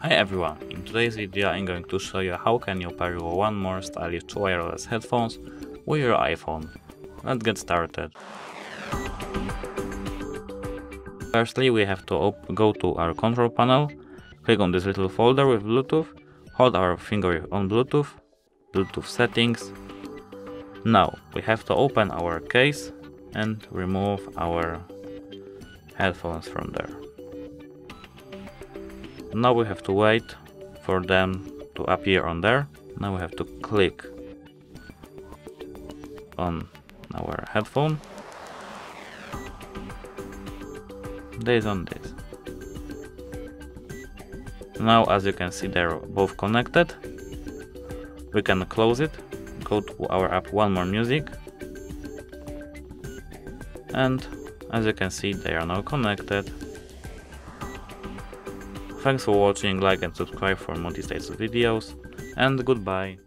Hi everyone, in today's video I'm going to show you how can you pair 1MORE stylish wireless headphones with your iPhone. Let's get started. Firstly we have to go to our control panel, click on this little folder with Bluetooth, hold our finger on Bluetooth, Bluetooth settings. Now we have to open our case and remove our headphones from there. Now we have to wait for them to appear on there. Now we have to click on our headphone. This on this. Now as you can see they're both connected. We can close it, go to our app 1MORE Music and as you can see they are now connected. Thanks for watching, like and subscribe for types videos and goodbye.